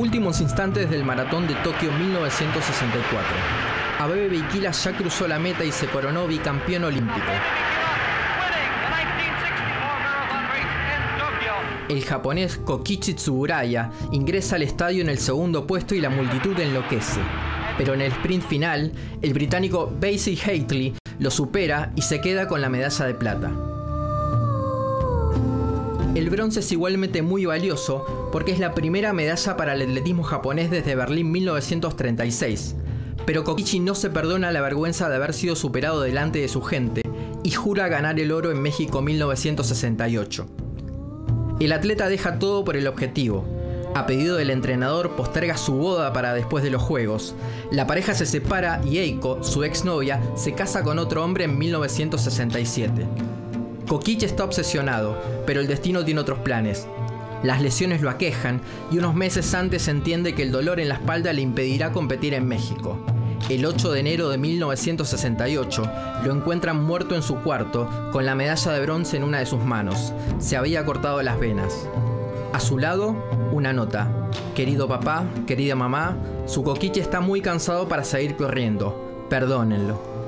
Últimos instantes del maratón de Tokio 1964. Abebe Bikila ya cruzó la meta y se coronó bicampeón olímpico. El japonés Kokichi Tsuburaya ingresa al estadio en el segundo puesto y la multitud enloquece. Pero en el sprint final, el británico Basie Haitley lo supera y se queda con la medalla de plata. El bronce es igualmente muy valioso porque es la primera medalla para el atletismo japonés desde Berlín 1936. Pero Kokichi no se perdona la vergüenza de haber sido superado delante de su gente y jura ganar el oro en México 1968. El atleta deja todo por el objetivo, a pedido del entrenador, posterga su boda para después de los Juegos. La pareja se separa y Eiko, su exnovia, se casa con otro hombre en 1967. Kokichi está obsesionado, pero el destino tiene otros planes. Las lesiones lo aquejan y unos meses antes entiende que el dolor en la espalda le impedirá competir en México. El 8 de enero de 1968 lo encuentran muerto en su cuarto con la medalla de bronce en una de sus manos. Se había cortado las venas. A su lado, una nota. Querido papá, querida mamá, su coquiche está muy cansado para seguir corriendo. Perdónenlo.